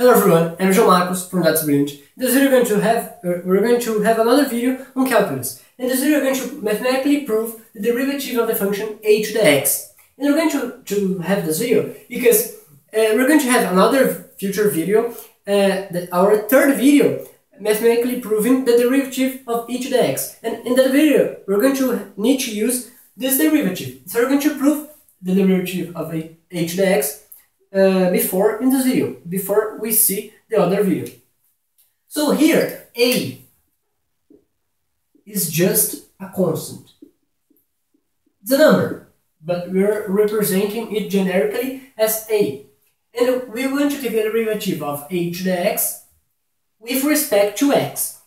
Hello everyone, I'm João Marcos from That's Brilliant. In this video we're going to have uh, we're going to have another video on calculus. In this video we're going to mathematically prove the derivative of the function a to the x. And we're going to, to have this video because uh, we're going to have another future video, uh, that our third video, mathematically proving the derivative of e to the x. And in that video we're going to need to use this derivative. So we're going to prove the derivative of a, a to the x uh, before in this video, before we see the other video. So here, a is just a constant. It's a number, but we're representing it generically as a. And we want to take the derivative of a to the x with respect to x.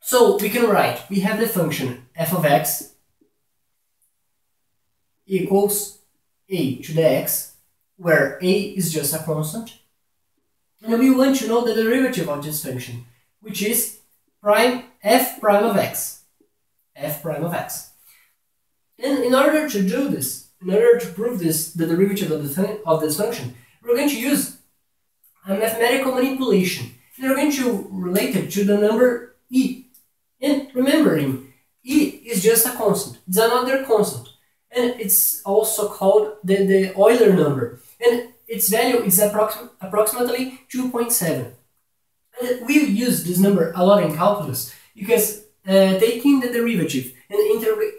So we can write, we have the function f of x equals a to the x where a is just a constant. And we want to know the derivative of this function, which is prime f prime of x. f prime of x. And in order to do this, in order to prove this, the derivative of, the of this function, we're going to use a mathematical manipulation. And we're going to relate it to the number e. And remembering, e is just a constant. It's another constant. And it's also called the, the Euler number and its value is approxim approximately 2.7. And we use this number a lot in calculus because uh, taking the derivative and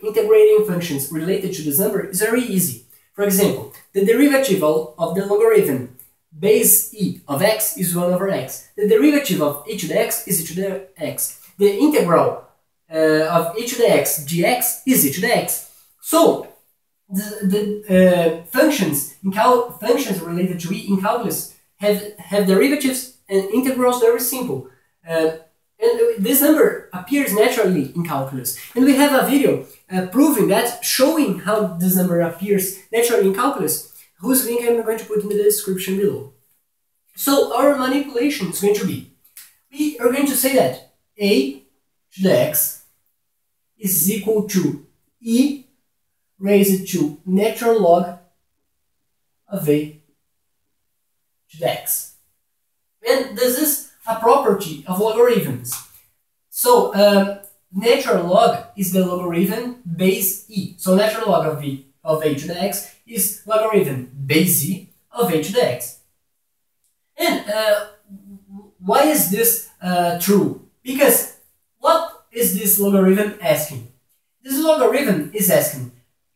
integrating functions related to this number is very easy. For example, the derivative of the logarithm base e of x is 1 over x. The derivative of e to the x is e to the x. The integral uh, of e to the x dx is e to the x. So, the, the uh, functions functions related to e in calculus have have derivatives and integrals very simple. Uh, and this number appears naturally in calculus. And we have a video uh, proving that, showing how this number appears naturally in calculus, whose link I'm going to put in the description below. So our manipulation is going to be, we are going to say that a to the x is equal to e raised to natural log of a to the x. And this is a property of logarithms. So um, natural log is the logarithm base e. So natural log of v of a to the x is logarithm base e of a to the x. And uh, why is this uh, true? Because what is this logarithm asking? This logarithm is asking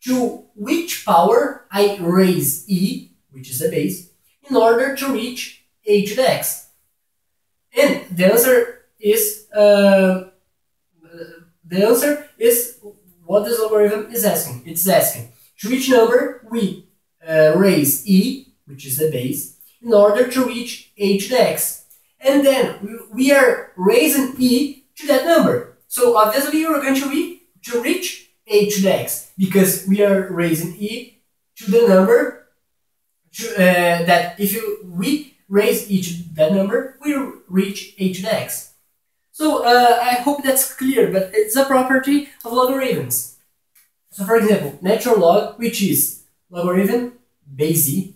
to which power I raise e, which is the base, in order to reach a to the x. And the answer is uh, the answer is what this logarithm is asking. It's asking to which number we uh, raise e, which is the base, in order to reach a to the x. And then we are raising e to that number. So obviously we're going to, be, to reach a to the x because we are raising e to the number to, uh, that if you, we raise e to that number, we reach a to the x. So uh, I hope that's clear, but it's a property of logarithms. So for example, natural log, which is logarithm base e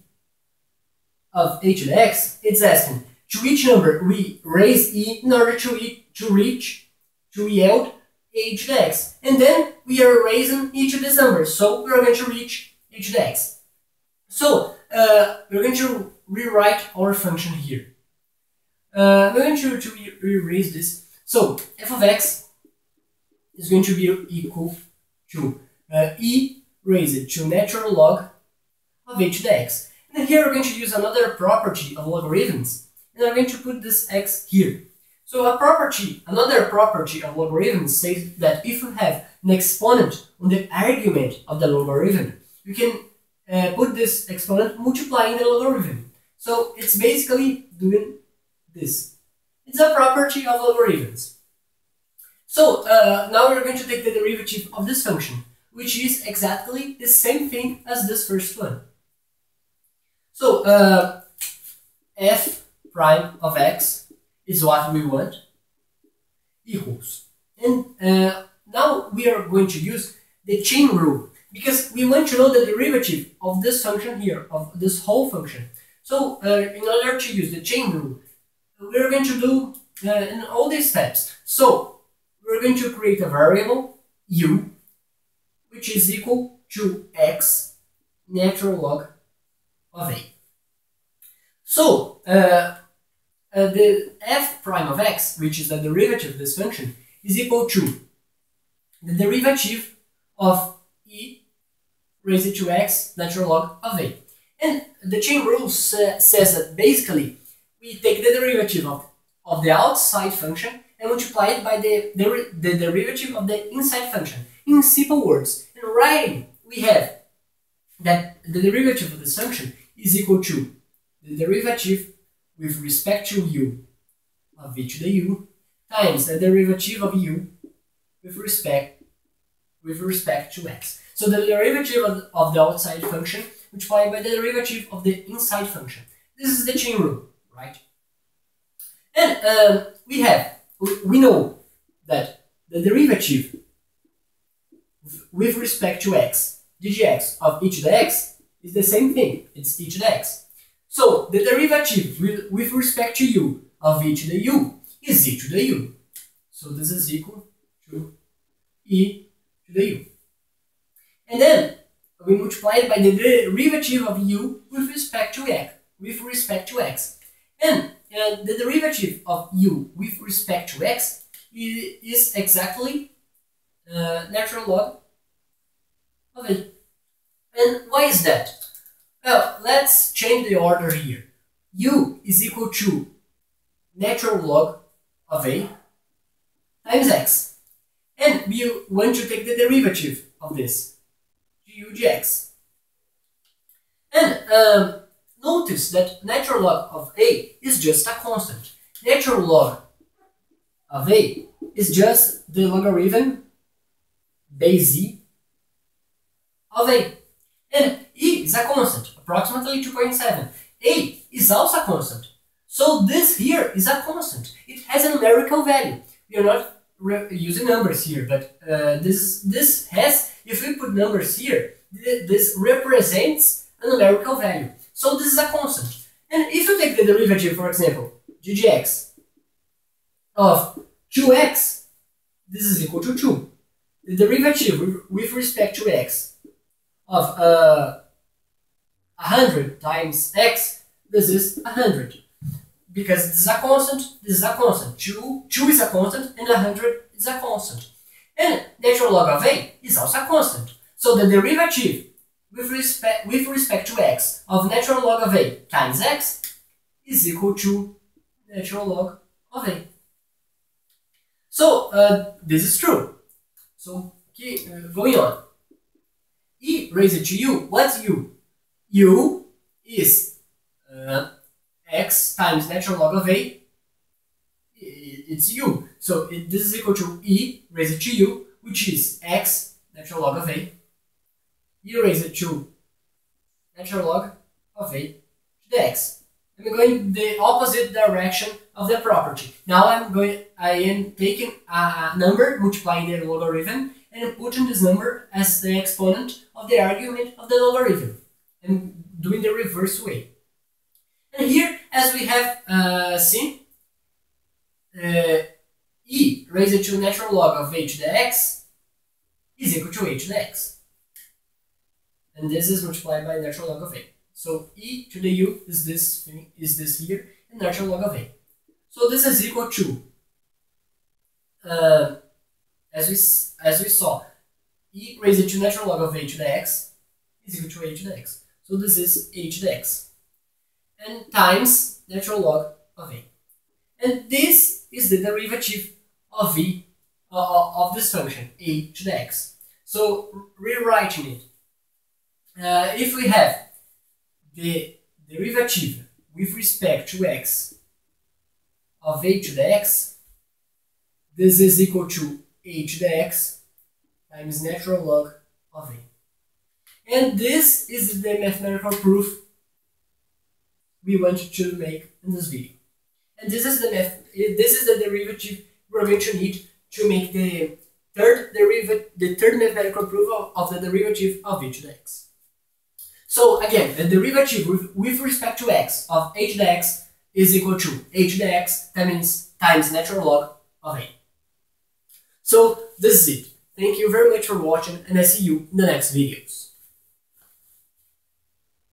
of a to the x, it's asking to which number we raise e in order to, e to reach, to yield a to the x. And then we are raising each of these numbers. So we are going to reach each of the x. So uh, we're going to rewrite our function here. Uh, we're going to, to re-raise this. So f of x is going to be equal to uh, e raised to natural log of a to the x. And here we're going to use another property of logarithms. And I'm going to put this x here. So a property, another property of logarithms says that if you have an exponent on the argument of the logarithm, you can uh, put this exponent multiplying the logarithm. So it's basically doing this. It's a property of logarithms. So uh, now we're going to take the derivative of this function, which is exactly the same thing as this first one. So uh, f prime of x is what we want equals. And uh, now we are going to use the chain rule because we want to know the derivative of this function here, of this whole function. So uh, in order to use the chain rule, we're going to do uh, in all these steps. So we're going to create a variable u, which is equal to x natural log of a. So uh, uh, the f prime of x, which is the derivative of this function, is equal to the derivative of e raised to x natural log of a. And the chain rule sa says that basically we take the derivative of, of the outside function and multiply it by the, the, the derivative of the inside function. In simple words, in writing, we have that the derivative of this function is equal to the derivative with respect to u of v to the u times the derivative of u with respect with respect to x. So the derivative of, of the outside function multiplied by the derivative of the inside function. This is the chain rule, right? And um, we have, we know that the derivative with respect to x, dgx of e to the x is the same thing, it's e to the x. So the derivative with, with respect to u of e to the u is e to the u. So this is equal to e to the u. And then we multiply it by the derivative of u with respect to x, with respect to x. And uh, the derivative of u with respect to x is, exactly uh, natural log of it. And why is that? Well, let's change the order here. u is equal to natural log of a times x. And we want to take the derivative of this du dx. And um, notice that natural log of A is just a constant. Natural log of A is just the logarithm base e of A. And E is a constant, approximately 2.7. A is also a constant. So this here is a constant. It has a numerical value. We are not using numbers here, but uh, this this has, if we put numbers here, th this represents a numerical value. So this is a constant. And if you take the derivative, for example, ggx of 2x, this is equal to 2. The derivative with respect to x of uh, 100 times x, this is 100 because this is a constant, this is a constant. 2, 2 is a constant, and 100 is a constant. And natural log of a is also a constant. So the derivative with respect, with respect to x of natural log of a times x is equal to natural log of a. So uh, this is true. So keep uh, going on. e raised to u, what's u? U is uh, x times natural log of a, it's u. So it, this is equal to e raised to u, which is x natural log of a, e raised to natural log of a to the x. I'm going the opposite direction of the property. Now I'm going, I am taking a number, multiplying the logarithm, and putting this number as the exponent of the argument of the logarithm, and doing the reverse way. And here, as we have uh, seen, uh, e raised to natural log of a to the x is equal to a to the x. And this is multiplied by natural log of a. So e to the u is this thing, is this here, and natural log of a. So this is equal to, uh, as we as we saw, e raised to natural log of a to the x is equal to a to the x. So this is a to the x and times natural log of a. And this is the derivative of v uh, uh, of this function a to the x. So rewriting it, uh, if we have the derivative with respect to x of a to the x, this is equal to a to the x times natural log of a. And this is the mathematical proof we want to make in this video. And this is the this is the derivative we're going to need to make the third derivative, the third mathematical proof of, the derivative of h to the x. So again, the derivative with, with respect to x of h to the x is equal to h to the x times, times natural log of a. So this is it. Thank you very much for watching and I see you in the next videos.